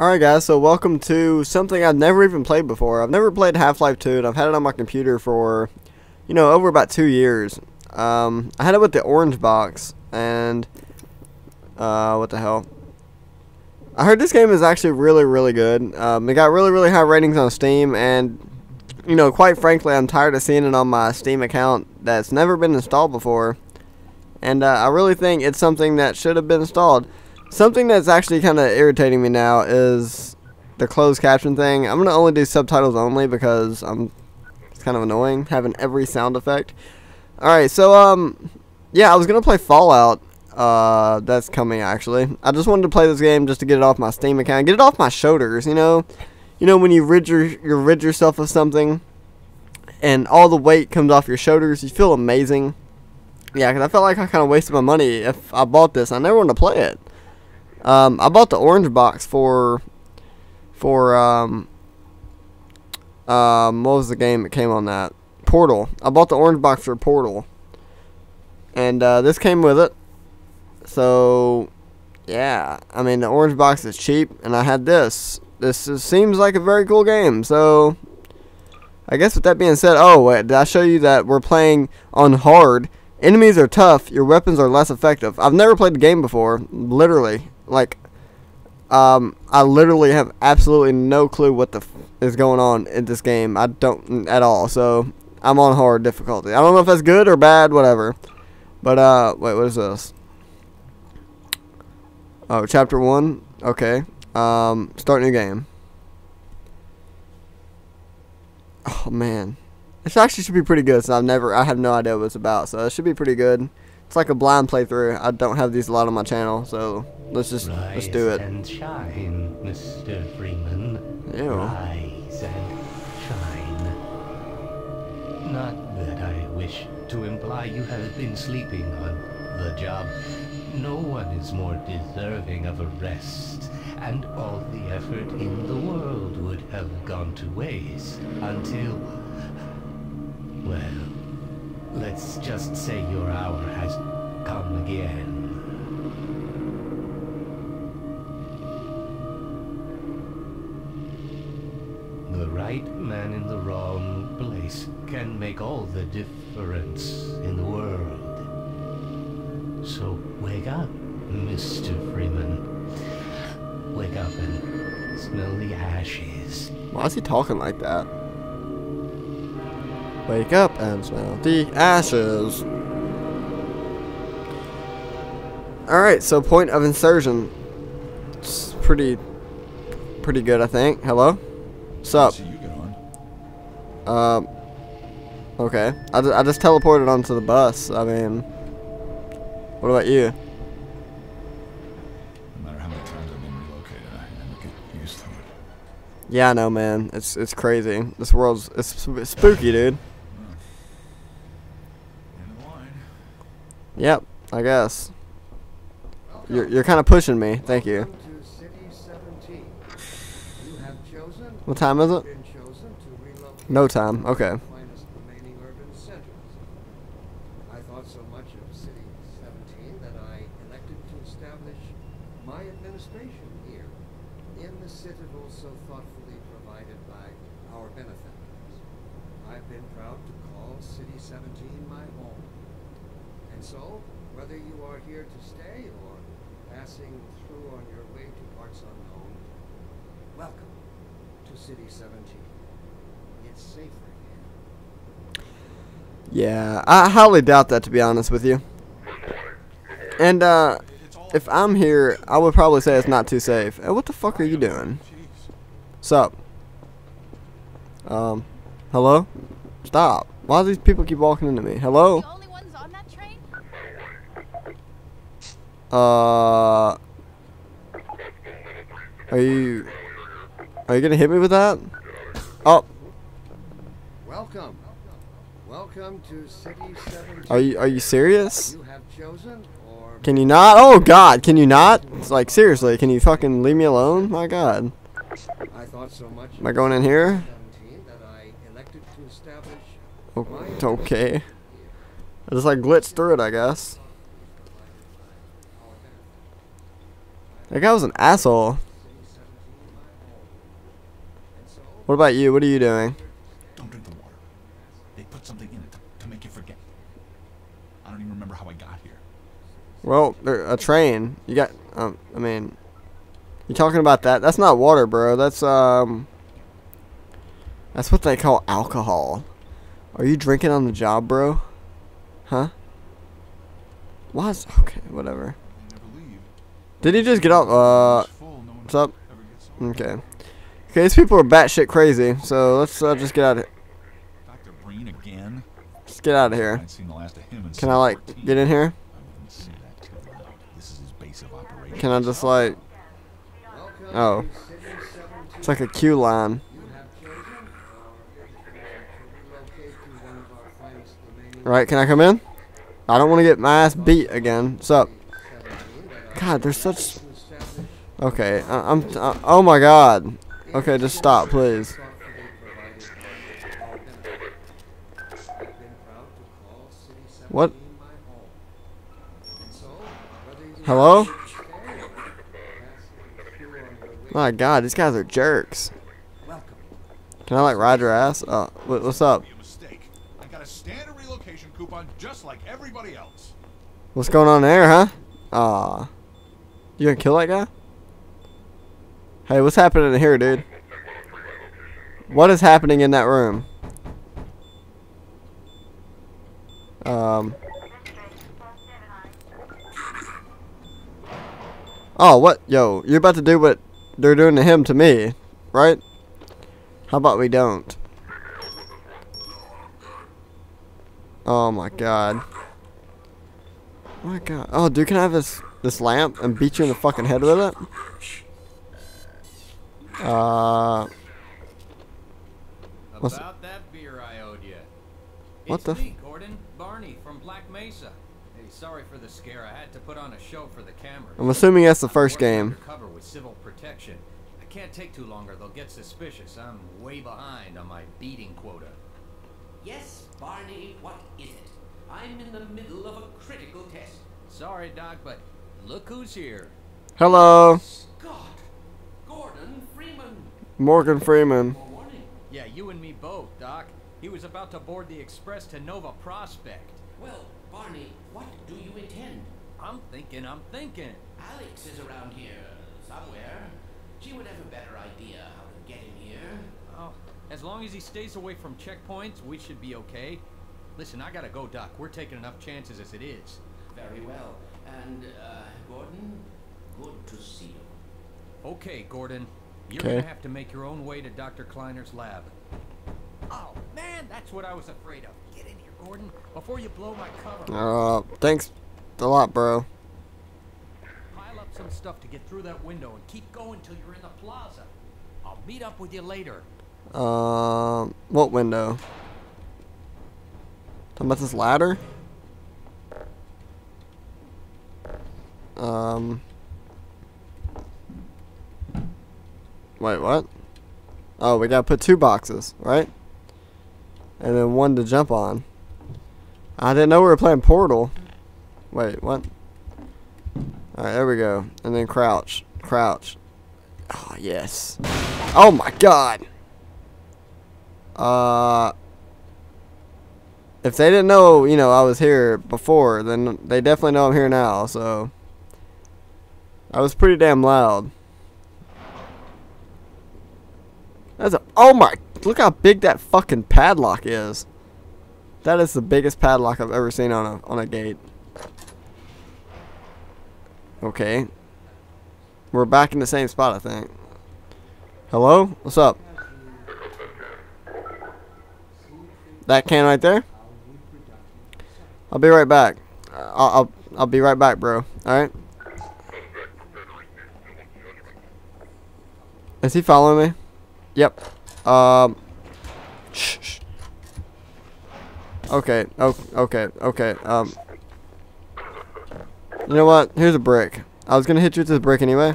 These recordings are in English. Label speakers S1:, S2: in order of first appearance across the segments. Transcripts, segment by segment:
S1: Alright guys, so welcome to something I've never even played before. I've never played Half-Life 2 and I've had it on my computer for, you know, over about two years. Um, I had it with the orange box and, uh, what the hell. I heard this game is actually really, really good. Um, it got really, really high ratings on Steam and, you know, quite frankly, I'm tired of seeing it on my Steam account that's never been installed before. And uh, I really think it's something that should have been installed. Something that's actually kind of irritating me now is the closed caption thing. I'm going to only do subtitles only because I'm it's kind of annoying having every sound effect. Alright, so, um, yeah, I was going to play Fallout. Uh, that's coming, actually. I just wanted to play this game just to get it off my Steam account. Get it off my shoulders, you know? You know, when you rid, your, you rid yourself of something and all the weight comes off your shoulders, you feel amazing. Yeah, because I felt like I kind of wasted my money if I bought this. I never want to play it. Um, I bought the orange box for for um, um, what was the game that came on that? Portal. I bought the orange box for Portal, and uh, this came with it. So, yeah, I mean the orange box is cheap, and I had this. This is, seems like a very cool game. So, I guess with that being said, oh wait, did I show you that we're playing on hard? Enemies are tough. Your weapons are less effective. I've never played the game before, literally. Like, um, I literally have absolutely no clue what the f is going on in this game. I don't at all. So I'm on hard difficulty. I don't know if that's good or bad, whatever. But uh, wait, what is this? Oh, chapter one. Okay. Um, start new game. Oh man, this actually should be pretty good. So I've never, I have no idea what it's about. So it should be pretty good. It's like a blind playthrough. I don't have these a lot on my channel, so let's just
S2: Rise
S1: let's do it.
S2: and shine, Mr. Freeman.
S1: Ew.
S2: Rise and shine. Not that I wish to imply you have been sleeping on the job. No one is more deserving of a rest, and all the effort in the world would have gone to waste until. Well, let's just say your hour has come again. The right man in the wrong place can make all the difference in the world. So wake up, Mr. Freeman. Wake up and smell the ashes.
S1: Why is he talking like that? Wake up and smell the ashes. Alright, so point of insertion. It's pretty pretty good I think. Hello? What's up?
S3: See you get on.
S1: Um Okay. I, I just teleported onto the bus. I mean What about you?
S3: No matter how many times I've been relocated, I never get used to it.
S1: Yeah, I know, man. It's it's crazy. This world's it's sp- spooky, dude.
S3: End of line.
S1: Yep, I guess. You're you're kind of pushing me. Thank you.
S4: To City 17. You have chosen,
S1: What time is it?
S4: chosen to
S1: No time. Okay.
S4: the finest remaining urban centers. I thought so much of City 17 that I elected to establish my administration here in the citadel so thoughtfully provided by our benefactors. I've been proud to call City 17 my home. And so, whether you are here to stay or passing through on your way to parts unknown, welcome to City 17. It's safer here.
S1: Yeah, I highly doubt that to be honest with you. And uh, if I'm here, I would probably say it's not too safe. Hey, what the fuck are you doing? Sup? Um, hello? Stop. Why do these people keep walking into me? Hello?
S5: The only ones on that train?
S1: Uh, are you? Are you gonna hit me with that? Oh,
S4: Welcome. Welcome to City 17.
S1: are you? Are you serious?
S4: You have chosen or
S1: Can you not? Oh God, can you not? It's like seriously, can you fucking leave me alone? My God,
S4: I thought so much
S1: am I going in here?
S4: 17 that I elected to establish
S1: Oh, okay. I just like glitched through it, I guess. That guy was an asshole. What about you? What are you doing?
S3: Don't drink the water. They put something in it to, make you forget. I don't even remember how I got here.
S1: Well, there- a train. You got. Um, I mean, you talking about that? That's not water, bro. That's um. That's what they call alcohol. Are you drinking on the job, bro? Huh? Was okay, whatever.
S3: They never leave.
S1: Did he just get up? Uh,
S3: It's full, no one
S1: what's up?
S3: ever gets over.
S1: Okay. Okay, these people are batshit crazy. So let's uh, just get out of
S3: Dr. Breen again?
S1: let's get out of here.
S3: I'd seen the last of him in
S1: Can I like get in here?
S3: I wouldn't say that too loud. This is his base of operations.
S1: Can I just like? Oh.
S4: to City 17.
S1: It's like a queue line.
S4: You have chosen to relocate to one of our finest remaining
S1: All right, can I come in? I don't want to get my ass beat again. What's up?
S4: 17 that are
S1: God, there's such. Okay, I, I'm. Uh, oh my God. Okay, just stop, please.
S4: thoughtfully provided by all benefit. I've been proud to call City 17
S1: What?
S4: my home. And so, whether you
S1: Hello?
S4: stay or pass through on your way,
S1: My God, these guys are jerks. Can I like ride your ass? Oh, what, what's up?
S3: Be a mistake. I got a standard relocation coupon just like everybody else.
S1: What's going on there, huh? Aw. You gonna kill that guy? Hey, what's happening in here, dude? What is happening in that room? Um. Oh, what? Yo, you're about to do what they're doing to him to me, right? How about we don't? Oh my god. Oh my god. Oh, dude, can I have this this lamp and beat you in the fucking head with it? Uh, What's-
S5: About that beer I owed you.
S1: What
S5: it's
S1: the
S5: me, Gordon Barney from Black Mesa. Hey, sorry for the scare. I had to put on a show for the cameras.
S1: I'm assuming that's the first game.
S5: Undercover with civil protection. I can't take too long or they'll get suspicious. I'm way behind on my beating quota.
S6: Yes, Barney, what is it? I'm in the middle of a critical test.
S5: Sorry, Doc, but look who's here.
S1: Hello,
S6: Scott! Gordon Freeman!
S1: Morgan Freeman.
S6: Morning.
S5: Yeah, you and me both, Doc. He was about to board the express to Nova Prospekt.
S6: Well, Barney, what do you intend?
S5: I'm thinking, I'm thinking.
S6: Alyx is around here somewhere. She would have a better idea how to get him here.
S5: Oh, as long as he stays away from checkpoints, we should be okay. Listen, I gotta go, Doc. We're taking enough chances as it is.
S6: Very well. And, uh, Gordon, good to see you.
S5: Okay, Gordon. You're
S1: Okay.
S5: gonna have to make your own way to Dr. Kleiner's lab. Oh, man, that's what I was afraid of. Get in here, Gordon, before you blow my cover.
S1: Uh, thanks a lot, bro.
S5: Pile up some stuff to get through that window and keep going till you're in the plaza. I'll meet up with you later.
S1: Um, what window? Talking about this ladder? Um. Wait, what? Oh, we gotta put two boxes, right? And then one to jump on. I didn't know we were playing Portal. Wait, what? Alright, there we go. And then crouch. Crouch. Oh, yes. Oh my god! Uh, if they didn't know, you know, I was here before, then they definitely know I'm here now. So I was pretty damn loud. That's a oh my! Look how big that fucking padlock is. That is the biggest padlock I've ever seen on a on a gate. Okay, we're back in the same spot, I think. Hello, what's up? That can right there. I'll be right back. I'll I'll, I'll be right back, bro. All Is he following me? Yep. Um. Shh. shh. Okay. Oh. Okay. Okay. Um. You know what? Here's a brick. I was gonna hit you with this brick anyway.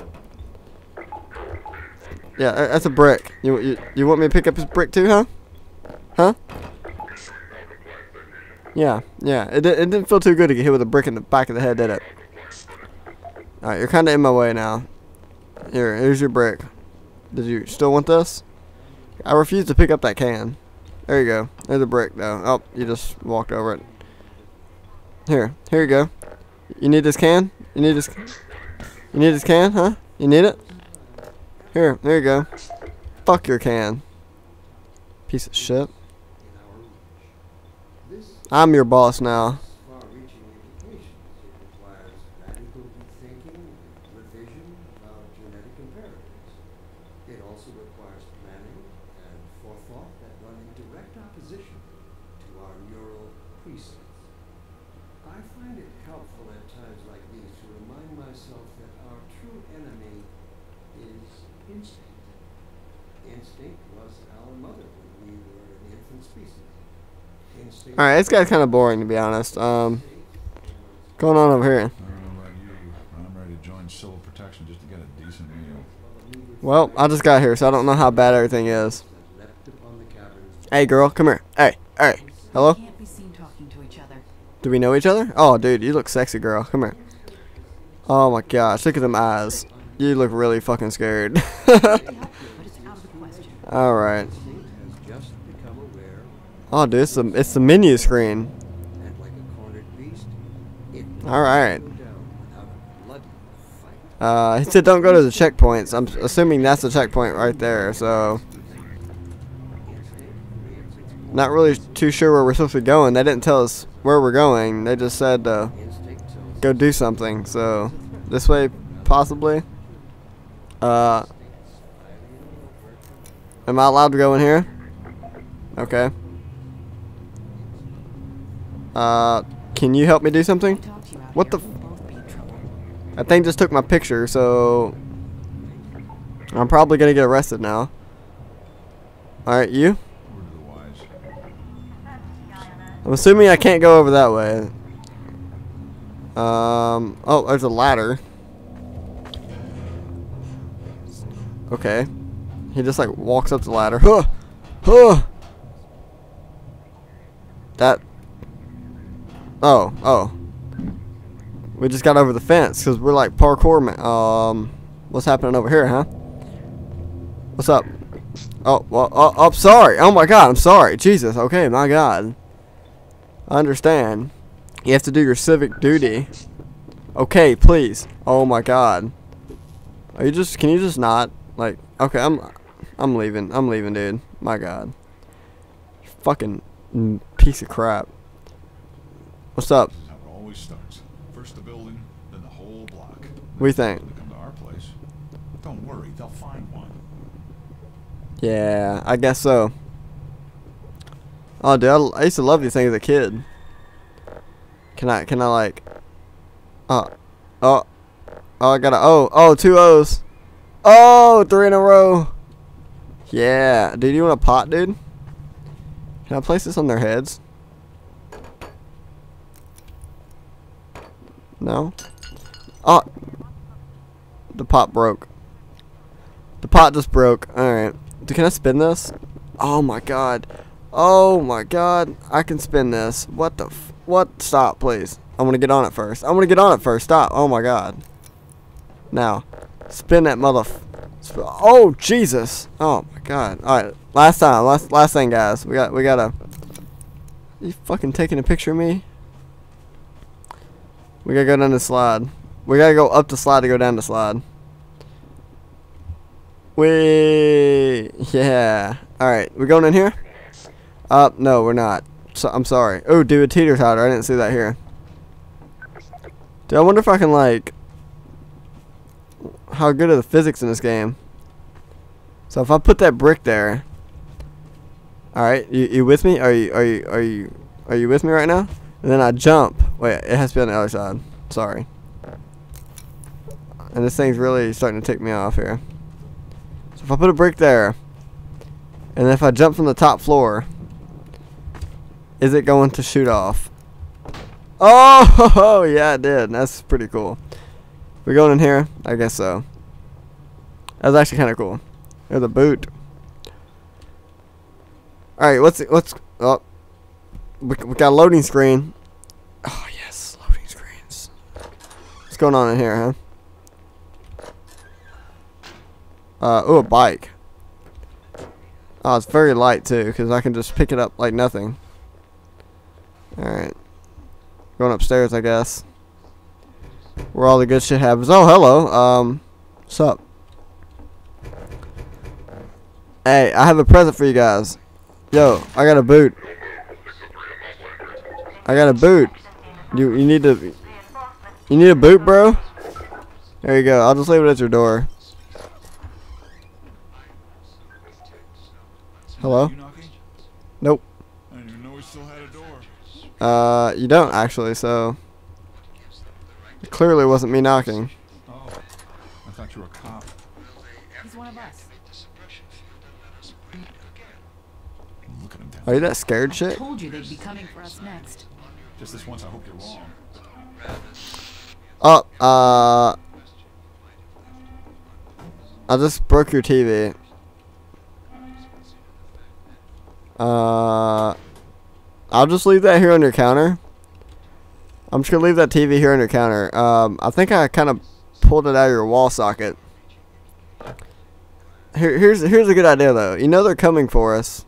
S1: Yeah, tha- that's a brick. You you you want me to pick up this brick too, huh? Huh? Yeah, yeah. It, it didn't feel too good to get hit with a brick in the back of the head, did it? Alright, you're kind of in my way now. Here, here's your brick. Did you still want this? I refuse to pick up that can. There you go. There's a brick though. Oh, you just walked over it. Here, here you go. You need this can? You need this? You need this can, huh? You need it? Here, there you go. Fuck your can. Piece of shit. I'm your boss now.
S4: far-reaching implications. It requires radical rethinking and revision of genetic imperatives. It also requires planning and forethought that run in direct opposition to our neural precincts. I find it helpful at times like these to remind myself that our true enemy is instinct. Instinct was our mother when we were an infant species. Instinct
S1: Alright, this guy's kind of boring to be honest. Um, going on over here?
S3: I don't know about you, but I'm ready to join civil protection just to get a decent meal.
S1: Well, I just got here, so I don't know how bad everything is.
S4: that leapt upon the cavern's
S1: Hey, girl, come here. Hey, hey. Hello?
S7: Can't be seen talking to each other.
S1: Do we know each other? Oh, dude, you look sexy, girl. Come here. Oh my gosh, look at them eyes. You look really fucking scared.
S7: But it's out of the question.
S1: All right.
S4: instinct has just become aware,
S1: Oh, dude, it's the it's the menu screen.
S4: and like a cornered beast, it
S1: All right.
S4: go down without a bloody fight.
S1: Uh, he said don't go to the checkpoints. I'm assuming that's the checkpoint right there. So, not really too sure where we're supposed to be going. They didn't tell us where we're going. They just said uh, go do something. So, this way possibly. Uh, am I allowed to go in here? Okay. Uh, can you help me do something?
S7: You
S1: What the. That thing just took my picture, so I'm probably gonna get arrested now. You?
S3: Of the wise.
S1: I'm assuming I can't go over that way. Um, oh, there's a ladder. Okay. He just like walks up the ladder. Huh! Huh! That. Oh, oh. We just got over the fence because we're like parkour. Um, what's happening over here, huh? What's up? Oh, well, oh, oh, sorry. Oh my god, I'm sorry. Jesus, okay, my god. I understand. You have to do your civic duty. Okay, please. Oh my god. Are you just, can you just not? Like, okay, I'm, I'm leaving. I'm leaving, dude. My god. Fucking piece of crap. What's up?
S3: This is how it always starts. First the building, then the whole block.
S1: Do think?
S3: They come to our place. Don't worry, they'll find one.
S1: Yeah, I guess so. Oh, dude, I, I used to love these things as a kid. Can I, can I like, oh, oh, oh, I got a, oh, oh, two O's. Oh, three in a row. Yeah, dude, you want a pot, dude? Can I place this on their heads? No? Oh, the pot broke. The pot just broke. Alright. Can I spin this? Oh my god. Oh my god. I can spin this. What the What? Stop, please. I want to get on it first. I want to get on it first. Stop. Oh my god. Now. Spin that mother. Oh, Jesus. Oh my god. Alright. Last time. Last last thing, guys. We got, we gotta. You fucking taking a picture of me? We gotta go down the slide. We gotta go up the slide to go down the slide. We yeah. All right, we going in here? Uh, no, we're not. So, I'm sorry. Oh, do a teeter totter. I didn't see that here. Dude, I wonder if I can like. How good are the physics in this game? So if I put that brick there. All right, you you with me? Are you are you are you are you with me right now? And then I jump. Wait, it has to be on the other side. Sorry. And this thing's really starting to tick me off here. So if I put a brick there, and if I jump from the top floor, is it going to shoot off? Oh, yeah, it did. That's pretty cool. We going in here? I guess so. That was actually kind of cool. There's a boot. All right, let's let's. oh, we, we got a loading screen. Oh yes, loading screens. What's going on in here, huh? Uh, oh, a bike. Oh, it's very light too, because I can just pick it up like nothing. Alright. Going upstairs, I guess. Where all the good shit happens. Oh, hello. Um, what's up? Hey, I have a present for you guys. Yo, I got a boot. I got a boot. You you need to You need a boot, bro? There you go. I'll just leave it at your door. Hello? Nope.
S3: I didn't even know we still had a door.
S1: Uh, you don't actually, so it clearly wasn't me knocking.
S3: Oh, I thought you were a cop.
S7: He's one of us.
S3: Look at him down.
S1: Are you that scared shit?
S7: Told you they'd be coming for us next.
S3: Just this once, I hope you're wrong.
S1: Oh, uh, I just broke your TV. Uh, I'll just leave that here on your counter. I'm just gonna leave that TV here on your counter. Um, I think I kind of pulled it out of your wall socket. Here, here's here's a good idea though. You know they're coming for us.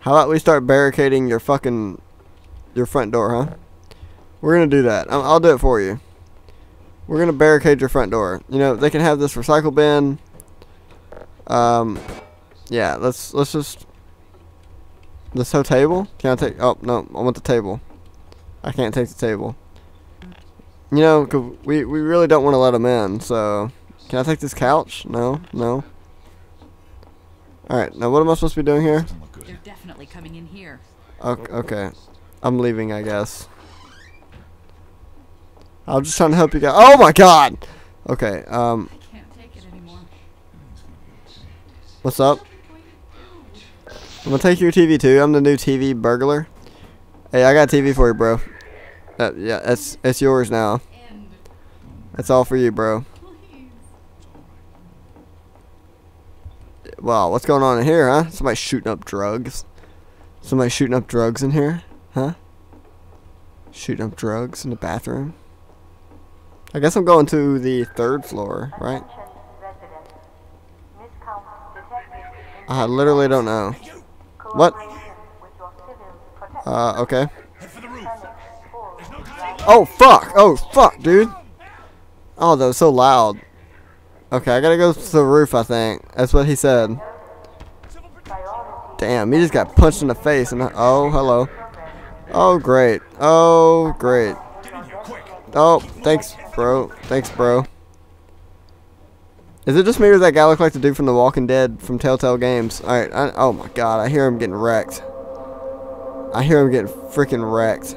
S1: How about we start barricading your fucking your front door, huh? We're gonna do that. I'll, I'll do it for you. We're gonna barricade your front door. You know they can have this recycle bin. Um, yeah. Let's let's just this whole table. Can I take? Oh no, I want the table. I can't take the table. You know, 'cause we we really don't want to let them in. So, can I take this couch? No, no. All right. Now, what am I supposed to be doing here?
S3: Doesn't look good.
S7: They're definitely coming in here.
S1: Okay, okay. I'm leaving, I guess. I was just trying to help you guys. Oh my god! Okay, um,
S7: I can't take it anymore.
S1: what's up? I'm gonna take your TV too. I'm the new TV burglar. Hey, I got a TV for you, bro. Uh, yeah, it's it's yours now. That's all for you, bro. Wow, what's going on in here, huh? Somebody shooting up drugs. Somebody shooting up drugs in here, huh? Shooting up drugs in the bathroom. I guess I'm going to the third floor, right? I literally don't know. What? Uh, okay.
S3: Head for the roof.
S1: Oh, fuck! Oh, fuck, dude! Oh, that was so loud. Okay, I gotta go to the roof, I think. That's what he said. Damn, he just got punched in the face and oh, hello. Oh, great. Oh, great.
S3: Get in here, quick.
S1: Oh, thanks, bro. Thanks, bro. Is it just me or does that guy look like the dude from The Walking Dead from Telltale Games? Alright, oh my god, I hear him getting wrecked. I hear him getting freaking wrecked.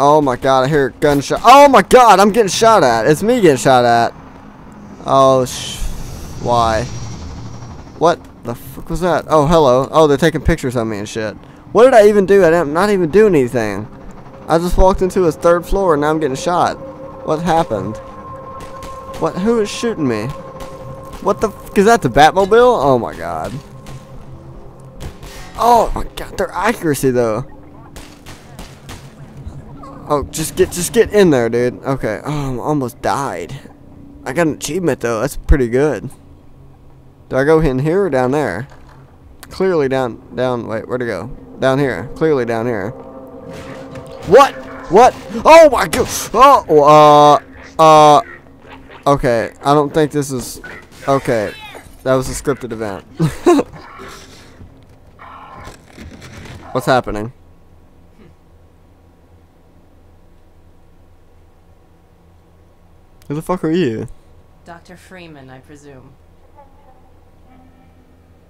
S1: Oh my god, I hear a gunshot. Oh my god, I'm getting shot at. It's me getting shot at. Oh, sh. Why? What the fuck was that? Oh, hello. Oh, they're taking pictures of me and shit. What did I even do? I didn't, not even do anything. I just walked into his third floor and now I'm getting shot. What happened? What? Who is shooting me? What the? Is that the Batmobile? Oh my god. Oh my god, their accuracy though. Oh, just get, just get in there, dude. Okay. Oh, I almost died. I got an achievement though. That's pretty good. Do I go in here or down there? Clearly down, down. Wait, where'd it go? Down here. Clearly down here. What? What? Oh my god! Oh, uh, uh. Okay, I don't think this is. Okay, that was a scripted event. What's happening? Who the fuck are you?
S8: Dr. Freeman, I presume.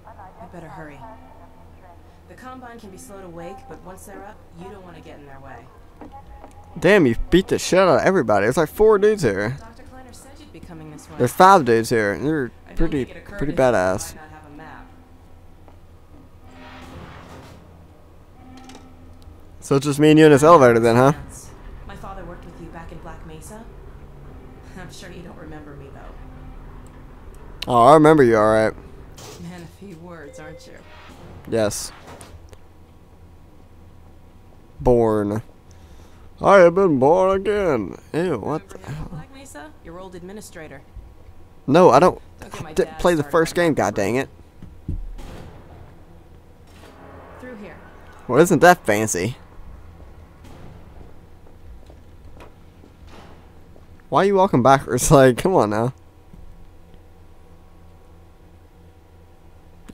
S8: I better hurry. The Combine can be slow to wake, but once they're up, you don't want to get in their way.
S1: Damn, you beat the shit out of everybody. There's like four dudes here.
S8: Dr. Kleiner said you'd be coming this way.
S1: There's five dudes here. and You're pretty,
S8: think it occurred
S1: pretty badass. So it's just me and you in this elevator then, huh?
S8: My father worked with you back in Black Mesa. I'm sure you don't remember me, though.
S1: Oh, I remember you, alright.
S8: Man, a few words, aren't you?
S1: Yes. Born. I have been born again. Ew, what the hell?
S8: Black Mesa? Your old administrator.
S1: No, I don't.
S8: My
S1: I didn't play the first game. God dang it!
S8: Through here.
S1: Well, isn't that fancy? Why are you walking backwards? Like, come on now.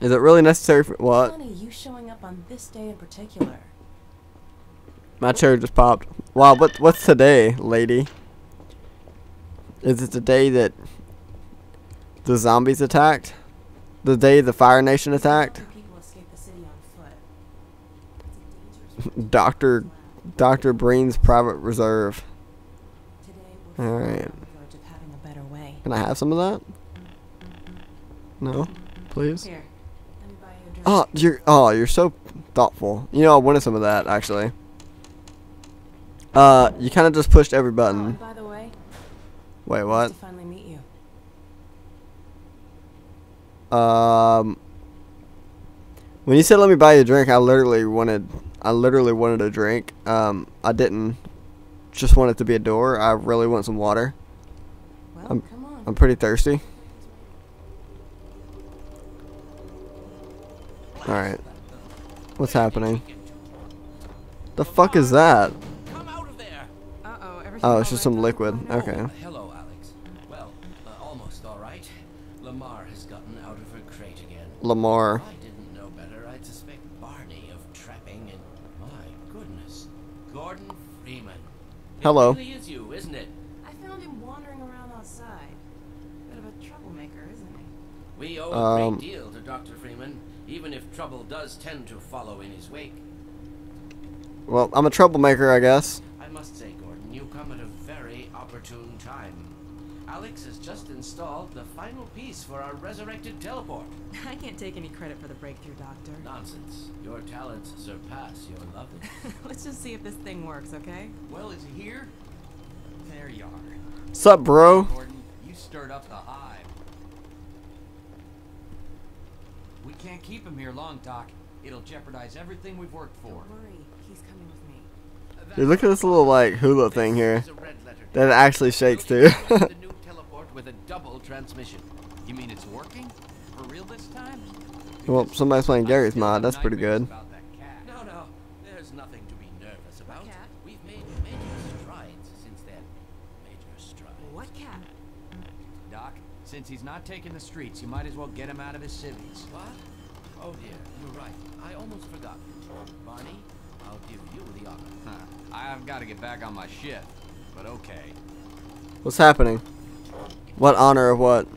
S1: Is it really necessary for what?
S8: Funny, you showing up on this day in particular.
S1: My chair just popped. Wow, what what's today, lady? Is it the day that the zombies attacked? The day the Fire Nation attacked?
S8: People escape the city on foot. It's a dangerous
S1: Doctor Doctor Breen's private reserve.
S8: Today we're
S1: All
S8: far
S1: right.
S8: on the verge of having a better way.
S1: Can I have some of that? No, please.
S8: Here, let me buy you.
S1: Oh, you're oh, you're so thoughtful. You know, I wanted some of that actually. Uh, you kind of just pushed every
S8: Oh,
S1: button.
S8: and by the way,
S1: Wait, what?
S8: finally meet you.
S1: Um, when you said let me buy you a drink, I literally wanted, I literally wanted a drink. Um, I didn't just want it to be a door. I really want some water.
S8: Well,
S1: I'm-
S8: come on.
S1: I'm pretty thirsty. All right, what's happening? The fuck is that?
S6: Come out of there!
S8: Uh-oh, everything
S1: Oh,
S8: all
S1: it's just some liquid. Okay.
S6: Hello, Alyx. Well, uh, almost all right. Lamarr has gotten out of her crate again. Lamarr. I didn't know better, I'd suspect Barney of trapping and my goodness, Gordon Freeman.
S1: Hello.
S6: It really is you, isn't it?
S8: I found him wandering around outside. Bit of a troublemaker, isn't he?
S6: We owe a
S1: Um,
S6: great deal to Dr. Freeman, even if trouble does tend to follow in his wake.
S1: Well, I'm a troublemaker, I guess.
S6: I must say, Gordon, you come at a very opportune time. Alyx has just installed the final piece for our resurrected teleport.
S8: I can't take any credit for the breakthrough, Doctor.
S6: Nonsense. Your talents surpass your loving.
S8: Let's just see if this thing works, okay?
S5: Well, is he here? There you are.
S1: Sup, bro?
S5: Gordon, you stirred up the hive. We can't keep him here long, Doc. It'll jeopardize everything we've worked for.
S8: Don't worry, he's coming with me.
S1: Dude, look at this little like hula thing here.
S6: This is a red letter
S1: That actually shakes too.
S6: install the new teleport with a double transmission.
S5: You mean it's working? For real this time?
S1: well, somebody's playing
S5: Garry's
S1: Mod. That's pretty good.
S5: about that cat.
S6: No, no, there's nothing to be nervous about.
S8: cat?
S6: We've made major strides since then. Major strides.
S8: What cat?
S5: Doc, since he's not taking the streets, you might as well get him out of his civvies.
S6: What? Oh dear, you're right. I almost forgot. Barney, I'll give you the honor.
S5: Huh. I've got to get back on my shift, but okay.
S1: What's happening? What honor of what?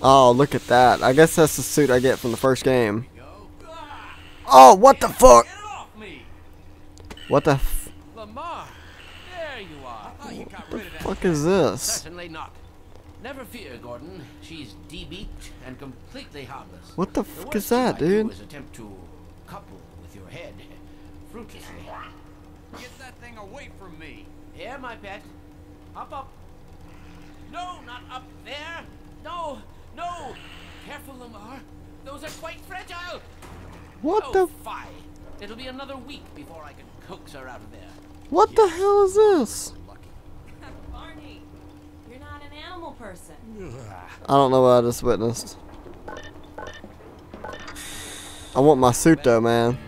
S1: Oh, look at that. I guess that's the suit I get from the first game. Oh, what the fuck?
S6: Get off!
S1: What the f-
S6: Lamarr! There you are.
S5: You got rid of that.
S1: fuck is this?
S6: Certainly not. Never fear, Gordon. She's debeaked and completely harmless.
S1: What the
S6: The
S1: fuck is that,
S6: you might do
S1: dude?
S6: is attempt to couple with your head fruitlessly.
S5: Get that thing away from me.
S6: Here, my pet. Hop up. No, not up there. No, no. Careful, Lamarr. Those are quite fragile.
S1: What
S6: oh,
S1: the
S6: fie. It'll be another week before I can coax her out of there.
S1: what the hell is this?
S6: Lucky.
S8: Barney, you're not an animal person.
S1: I don't know what I just witnessed. I want my suit though, man.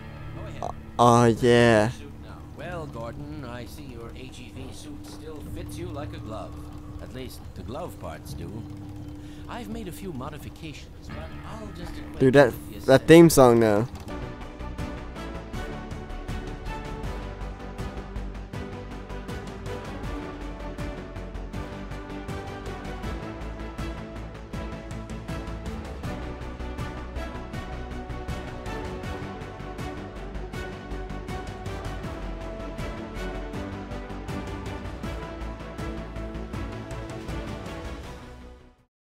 S6: Go.
S1: Oh yeah.
S6: Suit now. Well, Gordon, I see your HEV suit still fits you like a glove. At least the glove parts do. I've made a few modifications, but I'll just
S1: Dude, that
S6: them with the
S1: that theme song though.